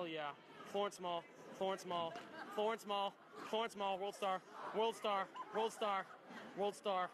Hell yeah. Florence Mall, Florence Mall, Florence Mall, Florence Mall, World Star, World Star, World Star, World Star,